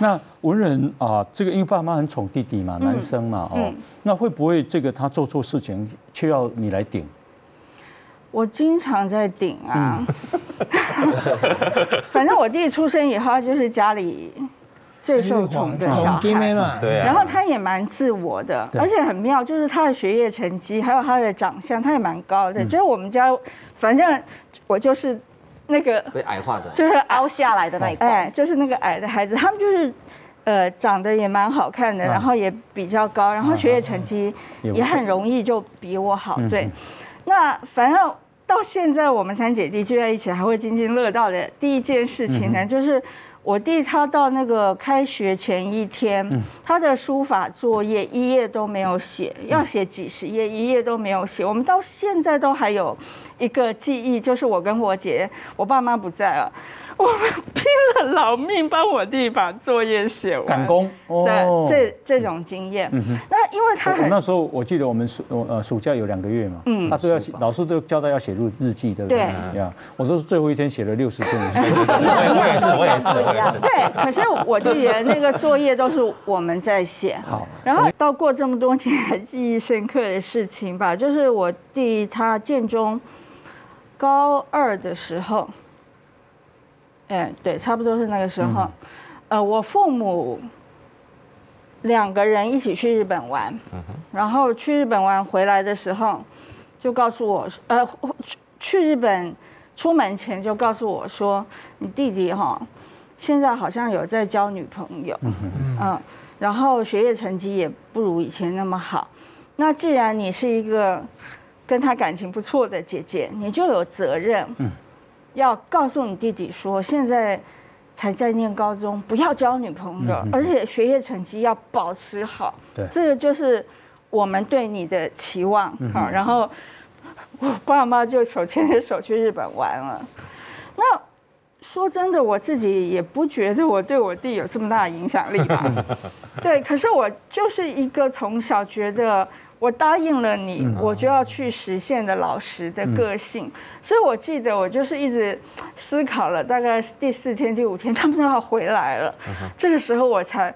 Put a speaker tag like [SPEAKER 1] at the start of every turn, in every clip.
[SPEAKER 1] 那文人啊，这个因为爸妈很宠弟弟嘛，男生嘛，哦，那会不会这个他做错事情，却要你来顶？
[SPEAKER 2] 我经常在顶啊，反正我弟出生以后，他就是家里最受宠的小孩
[SPEAKER 3] 嘛，
[SPEAKER 4] 对啊。
[SPEAKER 2] 然后他也蛮自我的，而且很妙，就是他的学业成绩，还有他的长相，他也蛮高的。就是我们家，反正我就是那个
[SPEAKER 5] 被矮化的，
[SPEAKER 2] 就是
[SPEAKER 6] 凹下来的那一块，
[SPEAKER 2] 哎，就是那个矮的孩子，他们就是呃长得也蛮好看的，然后也比较高，然后学业成绩也很容易就比我好，对。那反正到现在我们三姐弟聚在一起还会津津乐道的第一件事情呢，就是我弟他到那个开学前一天，他的书法作业一页都没有写，要写几十页，一页都没有写。我们到现在都还有一个记忆，就是我跟我姐，我爸妈不在了。我们拼了老命帮我弟把作业写完，
[SPEAKER 1] 赶工
[SPEAKER 2] 哦，这这种经验。那因为他很
[SPEAKER 1] 那时候我记得我们暑呃暑假有两个月嘛，嗯，他都要老师都交代要写日日记，对不对？对呀，我都是最后一天写了六十篇。
[SPEAKER 4] 我也是，我也是，我也是。
[SPEAKER 2] 对，可是我弟的那个作业都是我们在写。好，然后到过这么多年还记忆深刻的事情吧，就是我弟他建中高二的时候。哎，对，差不多是那个时候，呃，我父母两个人一起去日本玩，然后去日本玩回来的时候，就告诉我，呃，去去日本出门前就告诉我说，你弟弟哈，现在好像有在交女朋友，嗯，然后学业成绩也不如以前那么好，那既然你是一个跟他感情不错的姐姐，你就有责任，嗯。要告诉你弟弟说，现在才在念高中，不要交女朋友，而且学业成绩要保持好。
[SPEAKER 1] 对，
[SPEAKER 2] 这个就是我们对你的期望啊。然后我爸妈就手牵着手去日本玩了。那说真的，我自己也不觉得我对我弟有这么大的影响力吧？对，可是我就是一个从小觉得。我答应了你，我就要去实现的老实的个性，所以我记得我就是一直思考了，大概第四天、第五天，他们都要回来了，这个时候我才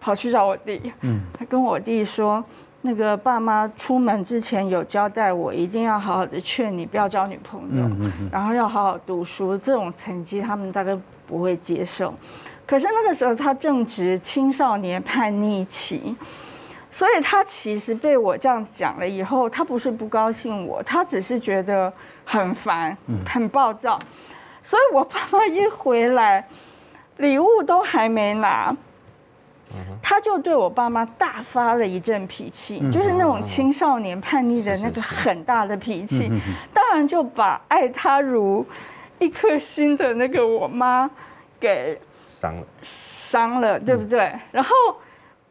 [SPEAKER 2] 跑去找我弟，他跟我弟说，那个爸妈出门之前有交代我，一定要好好的劝你不要交女朋友，然后要好好读书，这种成绩他们大概不会接受。可是那个时候他正值青少年叛逆期。所以他其实被我这样讲了以后，他不是不高兴我，他只是觉得很烦，很暴躁。所以我爸爸一回来，礼物都还没拿，他就对我爸妈大发了一阵脾气，就是那种青少年叛逆的那个很大的脾气。当然就把爱他如一颗心的那个我妈给
[SPEAKER 4] 伤了，
[SPEAKER 2] 伤了，对不对？然后。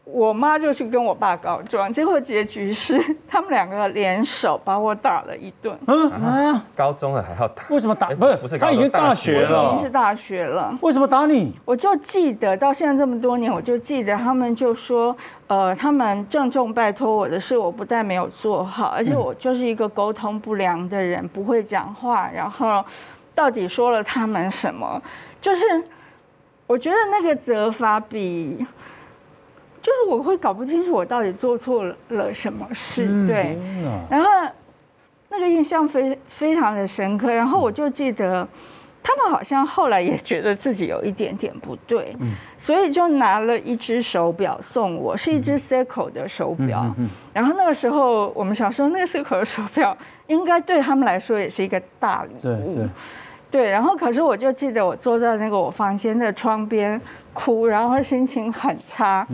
[SPEAKER 2] 我妈就去跟我爸告状，结果结局是他们两个联手把我打了一顿。嗯
[SPEAKER 4] 啊，高中了还要打？
[SPEAKER 1] 为什么打？不是不是，他已经大学了，
[SPEAKER 2] 已经是大学了。
[SPEAKER 1] 为什么打你？
[SPEAKER 2] 我就记得到现在这么多年，我就记得他们就说，呃，他们郑重拜托我的事，我不但没有做好，而且我就是一个沟通不良的人，不会讲话。然后到底说了他们什么？就是我觉得那个责罚比。就是我会搞不清楚我到底做错了了什么事，对，然后那个印象非非常的深刻，然后我就记得他们好像后来也觉得自己有一点点不对，所以就拿了一只手表送我，是一只 Seiko 的手表，然后那个时候我们小时候那个 Seiko 的手表应该对他们来说也是一个大礼物，对，然后可是我就记得我坐在那个我房间的窗边哭，然后心情很差。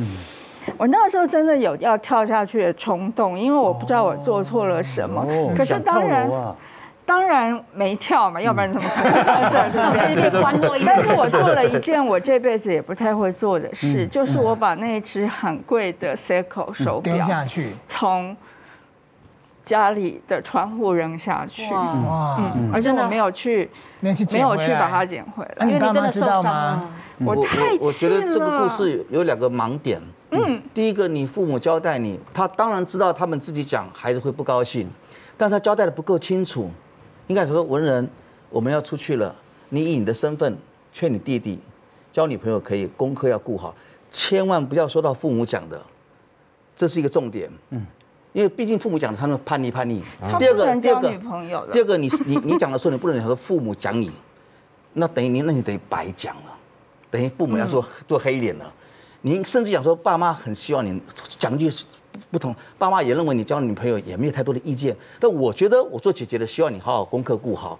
[SPEAKER 2] 我那个时候真的有要跳下去的冲动，因为我不知道我做错了什么。可是当然，当然没跳嘛，要不然怎么可能在这儿？对不对？但是我做了一件我这辈子也不太会做的事，就是我把那只很贵的 Seiko 手表
[SPEAKER 3] 丢下去，
[SPEAKER 2] 从家里的窗户扔下去。哇！嗯，而且我没有去，没有去把它捡回来，
[SPEAKER 3] 因为你真的受伤了。
[SPEAKER 2] 我太
[SPEAKER 5] 我觉得这个故事有两个盲点。嗯，第一个，你父母交代你，他当然知道他们自己讲孩子会不高兴，但是他交代的不够清楚。应该说，文人，我们要出去了，你以你的身份劝你弟弟交女朋友可以，功课要顾好，千万不要说到父母讲的，这是一个重点。嗯，因为毕竟父母讲的，他们叛逆叛逆。
[SPEAKER 2] 他不能交女朋友。
[SPEAKER 5] 第二个，你你你讲的时候，你不能讲说父母讲你，那等于你那你等于白讲了，等于父母要做做黑脸了。您甚至想说，爸妈很希望你讲句不同，爸妈也认为你交女朋友也没有太多的意见。但我觉得我做姐姐的，希望你好好功课顾好。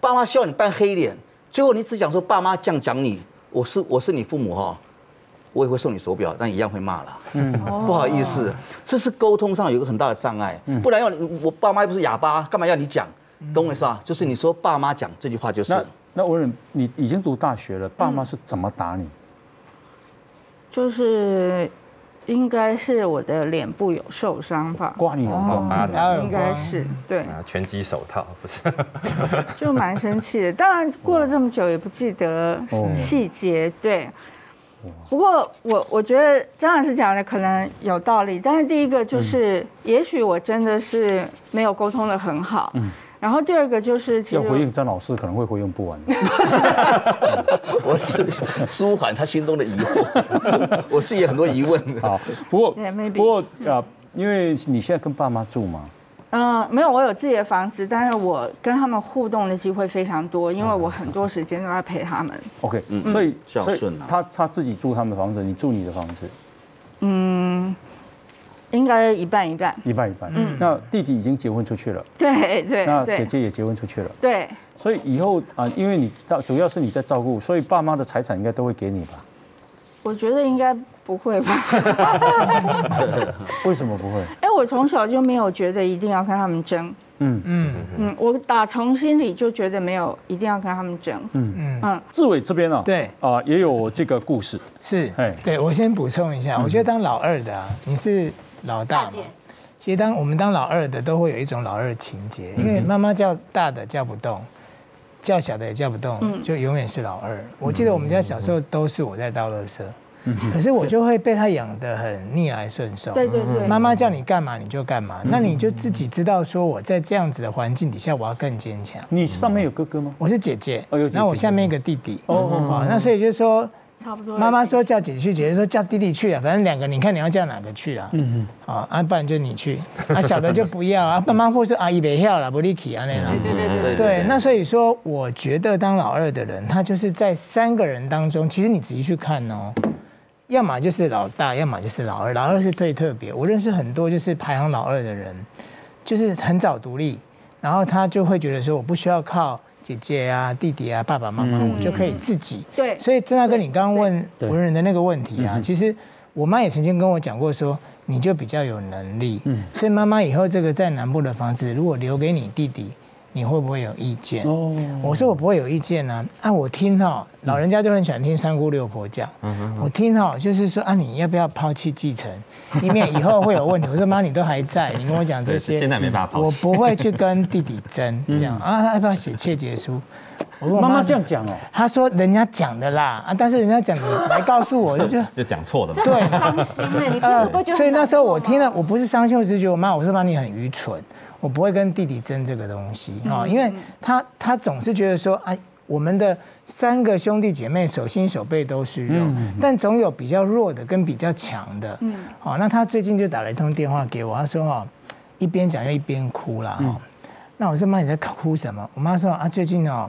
[SPEAKER 5] 爸妈希望你扮黑脸，最后你只想说爸妈这样讲你，我是我是你父母哈，我也会送你手表，但一样会骂了。嗯，不好意思，这是沟通上有一个很大的障碍。不然要你我爸妈又不是哑巴，干嘛要你讲？懂我意思吧？就是你说爸妈讲这句话就是。
[SPEAKER 1] 那那文人，你已经读大学了，爸妈是怎么打你？
[SPEAKER 2] 就是，应该是我的脸部有受伤吧？
[SPEAKER 1] 挂你
[SPEAKER 4] 哦，
[SPEAKER 2] 应该是对。
[SPEAKER 4] 拳击手套不是？
[SPEAKER 2] 就蛮生气的，当然过了这么久也不记得细节。对。不过我我觉得张老师讲的可能有道理，但是第一个就是，也许我真的是没有沟通的很好。嗯。然后第二个就是
[SPEAKER 1] 要回应张老师，可能会回应不完。
[SPEAKER 5] 我是舒缓他心中的疑惑，我自己也很多疑问。
[SPEAKER 1] 好，不过不过啊，因为你现在跟爸妈住吗？
[SPEAKER 2] 嗯，没有，我有自己的房子，但是我跟他们互动的机会非常多，因为我很多时间都在陪他们。
[SPEAKER 1] OK，嗯所以孝顺啊他他自己住他们的房子，你住你的房子。嗯。
[SPEAKER 2] 应该一半一半，
[SPEAKER 1] 一半一半。嗯，那弟弟已经结婚出去了，
[SPEAKER 2] 对对。
[SPEAKER 1] 那姐姐也结婚出去了，
[SPEAKER 2] 对。
[SPEAKER 1] 所以以后啊，因为你照主要是你在照顾，所以爸妈的财产应该都会给你吧？
[SPEAKER 2] 我觉得应该不会吧？
[SPEAKER 1] 为什么不会？
[SPEAKER 2] 哎，我从小就没有觉得一定要跟他们争。嗯嗯嗯，我打从心里就觉得没有一定要跟他们争。嗯
[SPEAKER 1] 嗯嗯。志伟这边啊，
[SPEAKER 3] 对
[SPEAKER 1] 啊，也有这个故事。
[SPEAKER 3] 是，哎，对我先补充一下，我觉得当老二的啊，你是。老大嘛，其实当我们当老二的，都会有一种老二情节，因为妈妈叫大的叫不动，叫小的也叫不动，就永远是老二。我记得我们家小时候都是我在倒垃圾，可是我就会被他养得很逆来顺受。
[SPEAKER 2] 对对对，
[SPEAKER 3] 妈妈叫你干嘛你就干嘛，那你就自己知道说我在这样子的环境底下我要更坚强。
[SPEAKER 1] 你上面有哥哥吗？
[SPEAKER 3] 我是姐姐，那我下面一个弟弟。哦，那所以就是说。
[SPEAKER 2] 差不多。
[SPEAKER 3] 妈妈说叫姐姐去，姐姐说叫弟弟去啊，反正两个，你看你要叫哪个去啦？嗯嗯。好，啊，不然就你去，啊，小的就不要啊。妈妈会说阿姨别要了，不立起啊那
[SPEAKER 2] 种。对对对对。
[SPEAKER 3] 对，那所以说，我觉得当老二的人，他就是在三个人当中，其实你仔细去看哦，要么就是老大，要么就是老二。老二是最特别，我认识很多就是排行老二的人，就是很早独立，然后他就会觉得说，我不需要靠。姐姐啊，弟弟啊，爸爸妈妈，我就可以自己。
[SPEAKER 2] 对，
[SPEAKER 3] 所以郑大哥，你刚刚问文人的那个问题啊，其实我妈也曾经跟我讲过，说你就比较有能力，嗯，所以妈妈以后这个在南部的房子，如果留给你弟弟。你会不会有意见？哦，我说我不会有意见啊。啊，我听哈，老人家就很喜欢听三姑六婆讲。嗯我听哈，就是说啊，你要不要抛弃继承？以免以后会有问题。我说妈，你都还在，你跟我讲这些，
[SPEAKER 4] 现在没办法
[SPEAKER 3] 我不会去跟弟弟争 这样啊。要不要写切结书？
[SPEAKER 1] 我妈妈这样讲哦。
[SPEAKER 3] 她说人家讲的啦啊，但是人家讲的来告诉我，就
[SPEAKER 4] 就讲错了。
[SPEAKER 2] 对，伤心哎，你会不会觉得？
[SPEAKER 3] 所以那时候我听了，我不是伤心，我是觉得我妈，我说妈，你很愚蠢。我不会跟弟弟争这个东西啊，因为他他总是觉得说，哎，我们的三个兄弟姐妹手心手背都是肉，但总有比较弱的跟比较强的。嗯，好，那他最近就打了一通电话给我，他说哈，一边讲又一边哭了哈。那我说妈你在哭什么？我妈说啊，最近哦。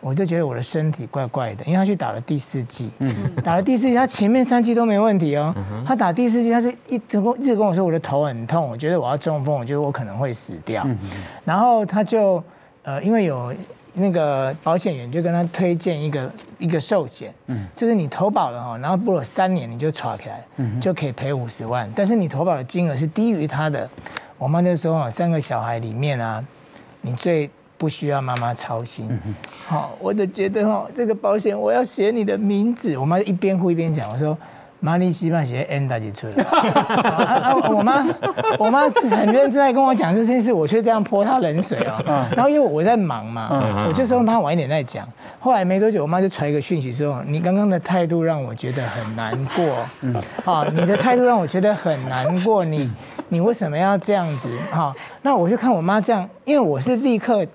[SPEAKER 3] 我就觉得我的身体怪怪的，因为他去打了第四剂，打了第四剂，他前面三剂都没问题哦。他打第四剂，他就一直跟一直跟我说我的头很痛，我觉得我要中风，我觉得我可能会死掉。然后他就呃，因为有那个保险员就跟他推荐一个一个寿险，就是你投保了哈，然后过了三年你就抓起来，就可以赔五十万，但是你投保的金额是低于他的。我妈就说三个小孩里面啊，你最。不需要妈妈操心，好，我就觉得哈，这个保险我要写你的名字。我妈一边哭一边讲，我说玛丽希望写 N 大姐出来。啊，我妈，我妈是很认真在跟我讲这件事，我却这样泼她冷水哦。然后因为我在忙嘛，我就说妈晚一点再讲。后来没多久，我妈就传一个讯息说，你刚刚的态度让我觉得很难过。嗯，好，你的态度让我觉得很难过。你你为什么要这样子？哈，那我就看我妈这样，因为我是立刻。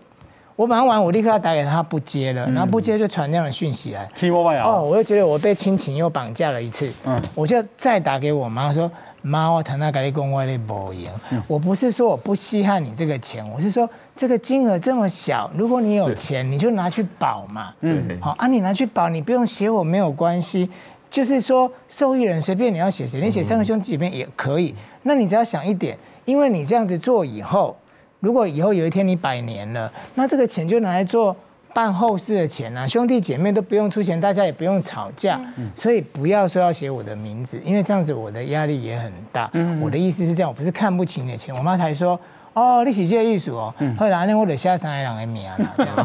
[SPEAKER 3] 我忙完，我立刻要打给他，不接了，然后不接就传那样的讯息来。哦，我又觉得我被亲情又绑架了一次。嗯，我就再打给我妈说：“妈，我谈到跟你公我的不赢。我不是说我不稀罕你这个钱，我是说这个金额这么小，如果你有钱，你就拿去保嘛。嗯，好啊，你拿去保，你不用写我没有关系。就是说受益人随便你要写谁，你写三个兄弟姐妹也可以。那你只要想一点，因为你这样子做以后。”如果以后有一天你百年了，那这个钱就拿来做办后事的钱啊，兄弟姐妹都不用出钱，大家也不用吵架，所以不要说要写我的名字，因为这样子我的压力也很大。我的意思是这样，我不是看不起你的钱，我妈才说。哦，你喜这个艺术哦，后来呢，我得下山来两个名啊，这样。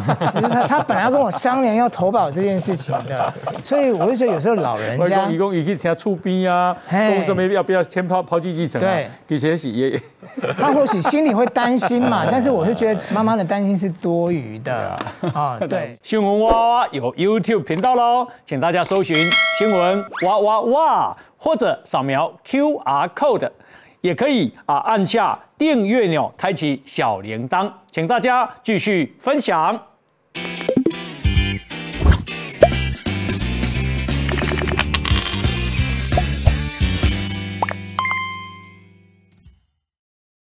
[SPEAKER 3] 他他本来要跟我商量要投保这件事情的，所以我就觉得有时候老人家，
[SPEAKER 1] 一共已经听出兵啊，公司没必要不要先抛抛弃继承啊，
[SPEAKER 3] 对，
[SPEAKER 1] 给谁洗也。
[SPEAKER 3] 他或许心里会担心嘛，但是我是觉得妈妈的担心是多余的啊。对，
[SPEAKER 6] 新闻哇哇有 YouTube 频道喽，请大家搜寻新闻哇哇哇，或者扫描 QR code。也可以啊，按下订阅钮，开启小铃铛，请大家继续分享。